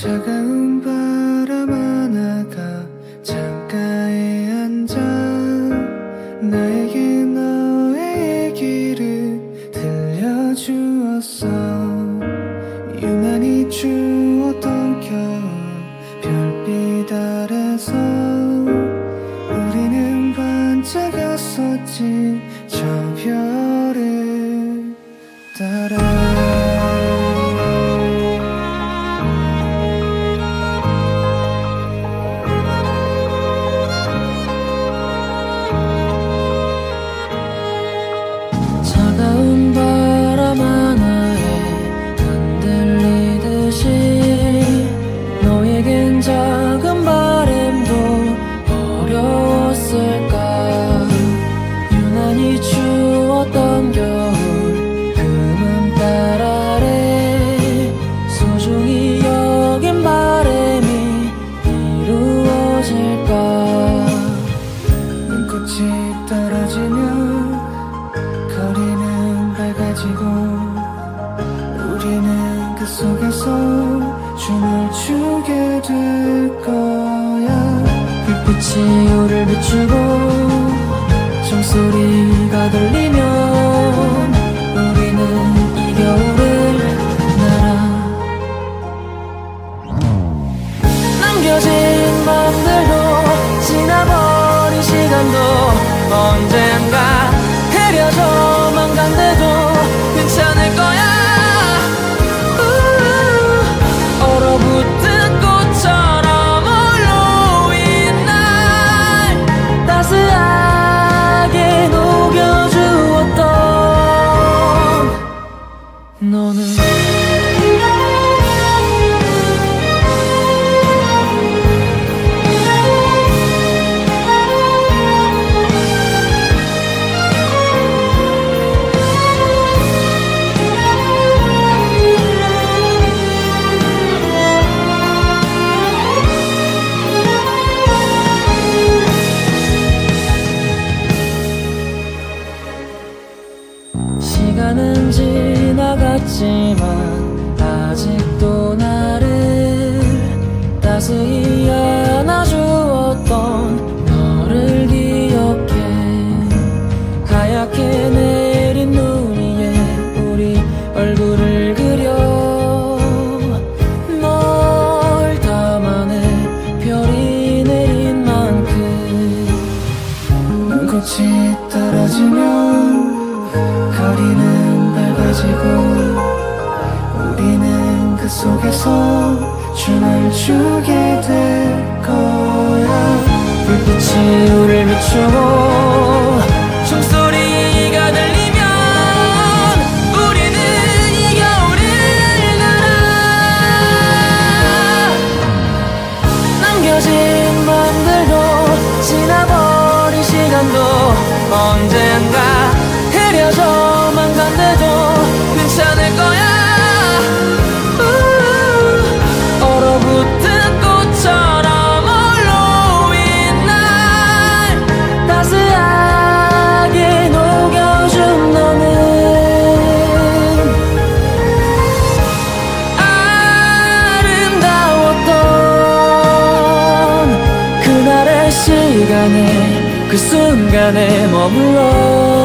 차가운 바람 하나가 창가에 앉아 나에게 너의 얘기를 들려주었어. 유난히 추웠던 겨울 별빛 아래서 우리는 반짝였었지. 마시고 우리는 그 속에서 춤을 추게 될 거야. 불빛이 우를 비추고 종소리가 들리면 우리는 이 겨울을 날아 남겨진 밤들도 지나버린 시간도 언젠가 너는 사라지고 우리는 그 속에서 춤을 추게 될 거야. 불빛이 우릴 비추고 그 순간에 머물러.